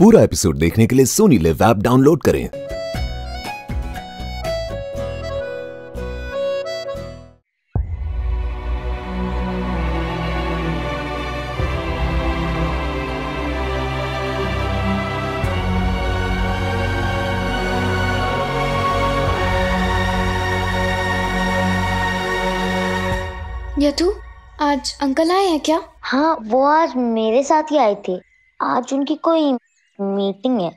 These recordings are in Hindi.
पूरा एपिसोड देखने के लिए सोनी लिव ऐप डाउनलोड करें। यथु आज अंकल आए हैं क्या? हाँ वो आज मेरे साथ ही आए थे। आज उनकी कोई मीटिंग है।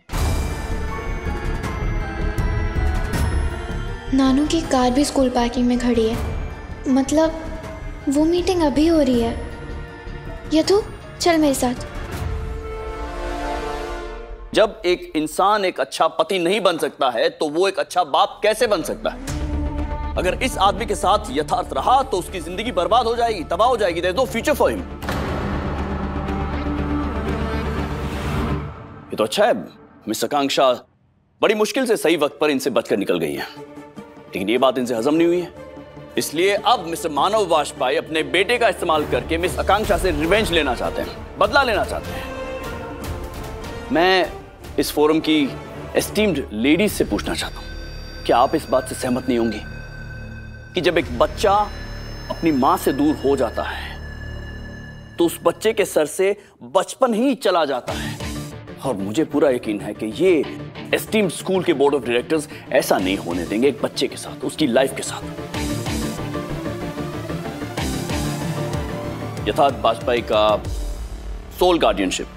नानू की कार भी स्कूल पार्किंग में खड़ी है। मतलब वो मीटिंग अभी हो रही है। यथु चल मेरे साथ। जब एक इंसान एक अच्छा पति नहीं बन सकता है तो वो एक अच्छा बाप कैसे बन सकता है? अगर इस आदमी के साथ यथार्थ रहा तो उसकी ज़िंदगी बर्बाद हो जाएगी तबाह हो जाएगी there no future for him ये तो अच्छा है मिस आकांक्षा बड़ी मुश्किल से सही वक्त पर इनसे बचकर निकल गई हैं। लेकिन ये बात इनसे हजम नहीं हुई है। इसलिए अब मिस्टर मानव वाजपेयी अपने बेटे का इस्तेमाल करके मिस आकांक्षा से रिवेंज लेना चाहते हैं, बदला लेना चाहते हैं। मैं इस फोरम की एस्टीम्ड लेडीज़ से पूछना चाहता हूँ, क्या आप इस बात से सहमत नहीं होंगी कि जब एक बच्चा अपनी माँ से दूर हो जाता है तो उस बच्चे के सर से बचपन ही चला जाता है? और मुझे पूरा यकीन है कि ये एस्टीम स्कूल के बोर्ड ऑफ़ डायरेक्टर्स ऐसा नहीं होने देंगे एक बच्चे के साथ, उसकी लाइफ के साथ। यथार्थ वाजपेयी का सोल गार्डियनशिप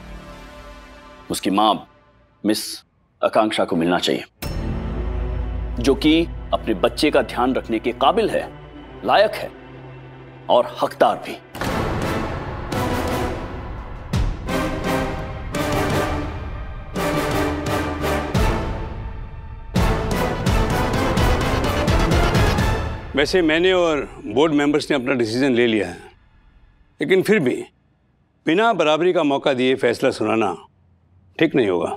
उसकी माँ मिस आकांक्षा को मिलना चाहिए, जो कि अपने बच्चे का ध्यान रखने के काबिल है, लायक है और हकदार भी। वैसे मैंने और बोर्ड मेंबर्स ने अपना डिसीज़न ले लिया है। लेकिन फिर भी, बिना बराबरी का मौका दिए फैसला सुनाना ठीक नहीं होगा।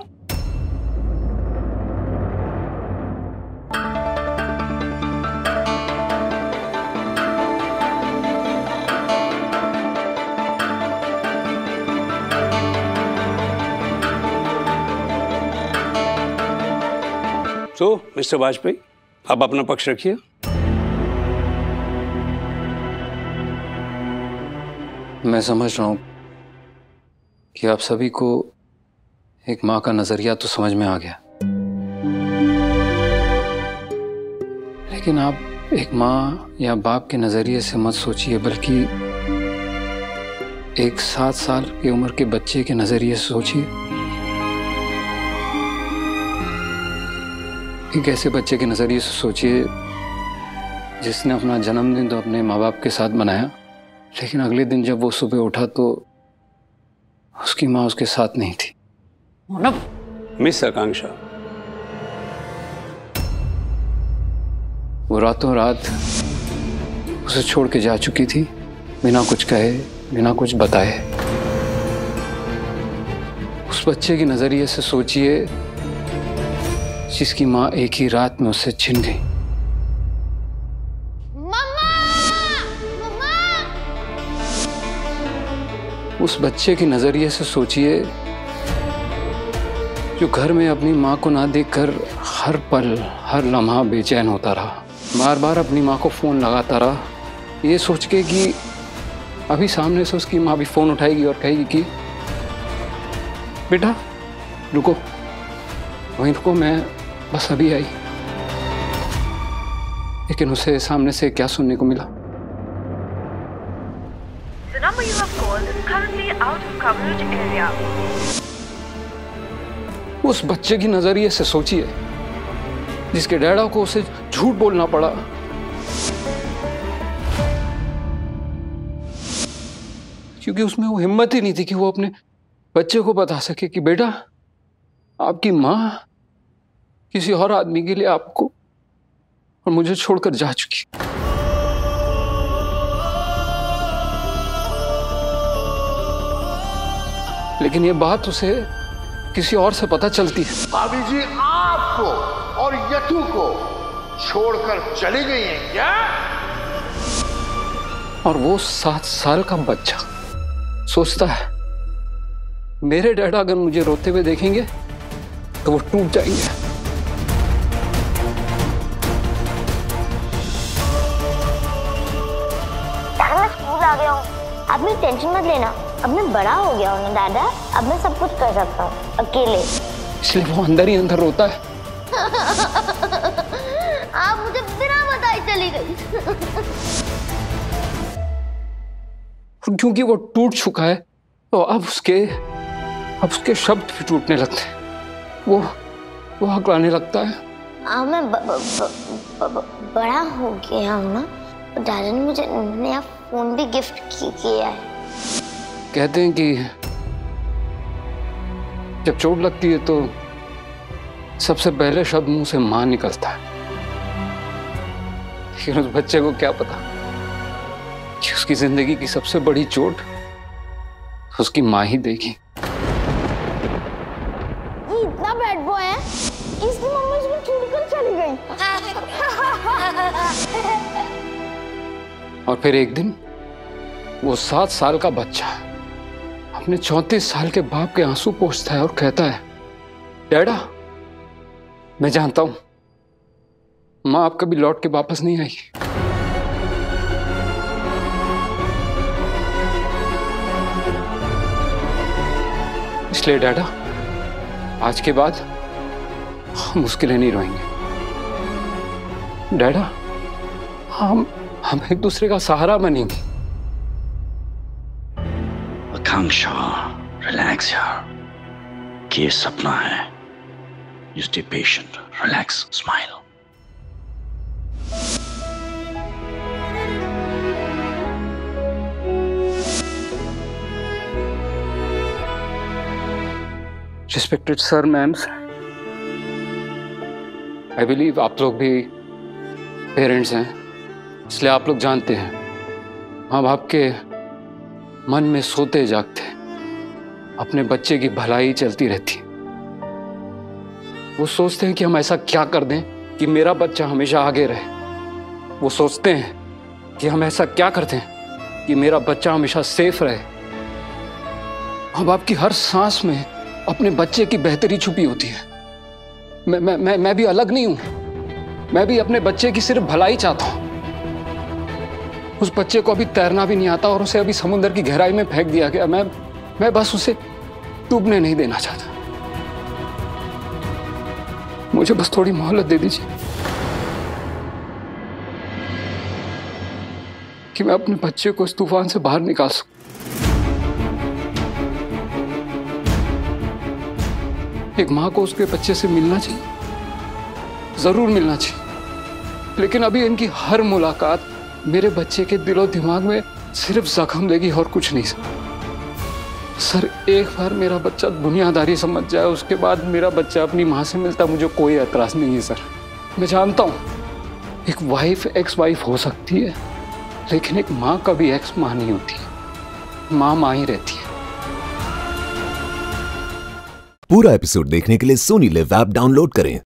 तो मिस्टर वाजपेयी, आप अपना पक्ष रखिए। मैं समझ रहा हूँ कि आप सभी को एक माँ का नज़रिया तो समझ में आ गया। लेकिन आप एक माँ या बाप के नज़रिए से मत सोचिए, बल्कि एक सात साल की उम्र के बच्चे के नज़रिए से सोचिए एक ऐसे बच्चे के नज़रिए से सोचिए, जिसने अपना जन्मदिन तो अपने माँ बाप के साथ मनाया। लेकिन अगले दिन जब वो सुबह उठा तो उसकी माँ उसके साथ नहीं थी। मिस आकांक्षा। वो रातों रात उसे छोड़ के जा चुकी थी बिना कुछ कहे बिना कुछ बताए। उस बच्चे के नज़रिए से सोचिए जिसकी माँ एक ही रात में उससे छिन गई। उस बच्चे के नज़रिए से सोचिए, जो घर में अपनी माँ को ना देखकर हर पल, हर लम्हा बेचैन होता रहा। बार बार अपनी माँ को फ़ोन लगाता रहा। ये सोच के कि अभी सामने से उसकी माँ भी फ़ोन उठाएगी और कहेगी कि, बेटा, रुको। वहीं रुको, मैं बस अभी आई। लेकिन उसे सामने से क्या सुनने को मिला? The number you have called is currently out of coverage area. उस बच्चे की नज़रिए से सोचिए, जिसके डैडा को उसे झूठ बोलना पड़ा क्योंकि उसमें वो हिम्मत ही नहीं थी कि वो अपने बच्चे को बता सके कि, बेटा, आपकी माँ किसी और आदमी के लिए आपको और मुझे छोड़कर जा चुकी लेकिन ये बात उसे किसी और से पता चलती है। भाभी जी आपको और यतु को छोड़कर चली गई हैं क्या? और वो सात साल का बच्चा सोचता है मेरे डैडा अगर मुझे रोते हुए देखेंगे तो वो टूट जाएँगे। दादा मैं स्कूल आ गया हूँ। आप टेंशन मत लेना। अब मैं बड़ा हो गया हूँ ना दादा। अब मैं सब कुछ कर सकता हूँ अकेले। इसलिए वो अंदर ही अंदर रोता है। आप मुझे बिना बताए चली गई। क्योंकि वो टूट चुका है तो अब उसके अब उसके शब्द भी टूटने लगते हैं। वो वो हकलाने लगता है। हाँ मैं ब, ब, ब, ब, ब, बड़ा हो गया हूँ ना। दादा ने मुझे नया फ़ोन भी गिफ्ट किया है। कहते हैं कि जब चोट लगती है तो सबसे पहले शब्द मुँह से माँ निकलता है। लेकिन उस बच्चे को क्या पता कि उसकी ज़िंदगी की सबसे बड़ी चोट उसकी माँ ही देगी। ये इतना बैड बॉय है। इसलिए मम्मी इसको छोड़कर चली गई। और फिर एक दिन वो सात साल का बच्चा अपने चौंतीस साल के बाप के आँसू पोछता है और कहता है, डैडा, मैं जानता हूँ, माँ आप कभी लौट के वापस नहीं आई। इसलिए डैडा, आज के बाद हम उसके लिए नहीं रोएँगे। डैडा, हम हम एक दूसरे का सहारा बनेंगे। आकांक्षा रिलैक्स यार कि ये सपना है you stay patient relax smile respected sir ma'ams I believe आप लोग भी पेरेंट्स हैं, इसलिए आप लोग जानते हैं। माँ बाप के मन में सोते जागते, अपने बच्चे की भलाई चलती रहती है। वो सोचते हैं कि हम ऐसा क्या कर दें कि मेरा बच्चा हमेशा आगे रहे। वो सोचते हैं कि हम ऐसा क्या करते दें कि मेरा बच्चा हमेशा सेफ़ रहे। माँ बाप की हर सांस में अपने बच्चे की बेहतरी छुपी होती है। मैं मैं मैं भी अलग नहीं हूँ। मैं भी अपने बच्चे की सिर्फ़ भलाई चाहता हूँ। उस बच्चे को अभी तैरना भी नहीं आता और उसे अभी समुद्र की गहराई में फेंक दिया गया। मैं मैं बस उसे डूबने नहीं देना चाहता। मुझे बस थोड़ी मोहलत दे दीजिए कि मैं अपने बच्चे को इस तूफ़ान से बाहर निकाल सकूँ। एक माँ को उसके बच्चे से मिलना चाहिए। ज़रूर मिलना चाहिए। लेकिन अभी इनकी हर मुलाकात मेरे बच्चे के दिलो दिमाग में सिर्फ़ जख्म देगी और कुछ नहीं, सर। सर, एक बार मेरा बच्चा दुनियादारी समझ जाए, उसके बाद मेरा बच्चा अपनी माँ से मिलता, मुझे कोई एतराज़ नहीं है, सर। मैं जानता हूँ, एक वाइफ एक्स वाइफ हो सकती है, लेकिन एक माँ कभी एक्स माँ नहीं होती माँ माँ ही रहती है। पूरा एपिसोड देखने के लिए सोनी लिव ऐप डाउनलोड करें।